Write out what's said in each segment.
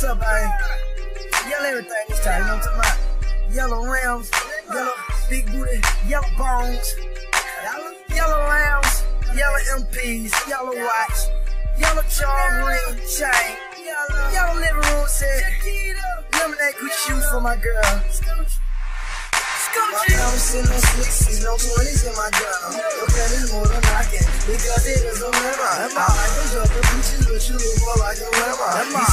what's up, man? Yellow everything this time, you know what I'm talking about? Yellow rims, yellow big booty, yellow bones, yellow rounds, yellow MPs, yellow watch, yellow charm ring, chain, yellow living room set, lemonade good shoes for my girl. I'm sitting on sixties, no twenties in my gun. Your pen is more than I can, because it is a lemon. I like those other bitches, but you look more like a lemon.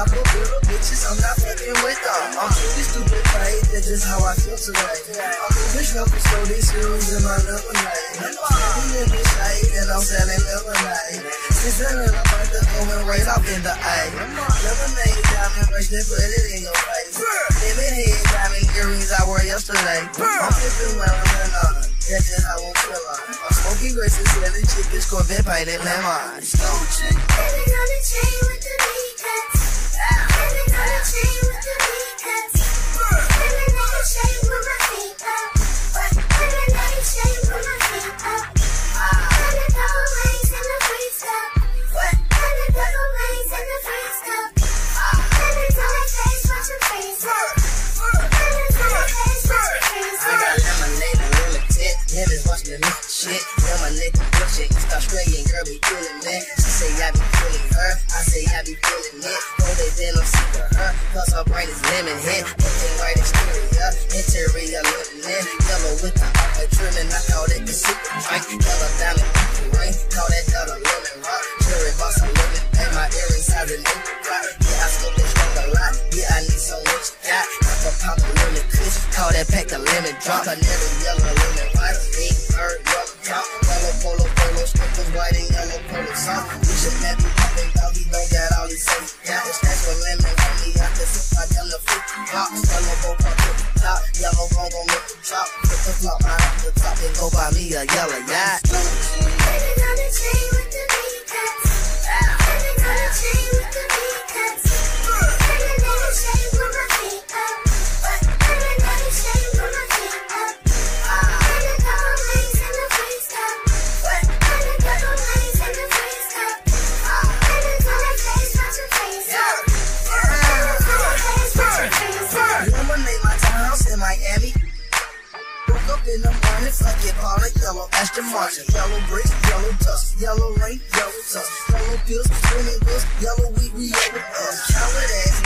Apple little bitches, I'm not fucking with them. I'm truly stupid, right? That's just how I feel today. I'm moving shuffle, so these screws in my lemonade. I'm in the shade, and I'm selling lemonade. Since then, I'm about to go and right off in the A. Lemonade, diamond, rush, then put it in your face. Lemon head, diamond earrings I wore yesterday. I'm flipping well, I'm on. That's just how I'm feeling. I'm smoking and selling chickens, Corvette painted lemon. Baby, on the chain with Bullshit. It's Australian girl be feeling that. She say I be feeling her. I say I be feeling it. Roll it then I'm of her. Cause her brain is lemon hit. Looking right exterior. Interior looking in. Yellow with the upper trimming. I call that the super drink. Yellow diamond ring. Call that a pop a. Call that pack a lemon drop. Canary yellow lemon white. Big bird yellow top. Yellow polo polo sprinkles white and yellow polo. We should let me. He don't got all safe. Got this that's for lemon. Honey, I can sip my yellow fruit. Pop. Yellow pop the top. Yellow gon' gon' make the drop. Put the flop right off the top and go buy me a yellow yacht. all that yellow yellow yellow dust, yellow rain, yellow dust, yellow pills, yellow weed, we over us. Coward ass,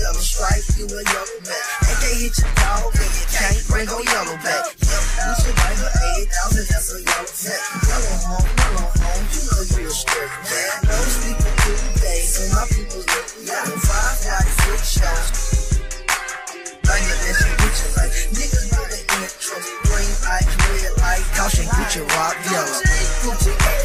yellow stripe, you a yellow back. And they hit your dog, you can't bring on yellow back. We should buy her eighty thousand, that's a yellow tech. Yellow home. yellow.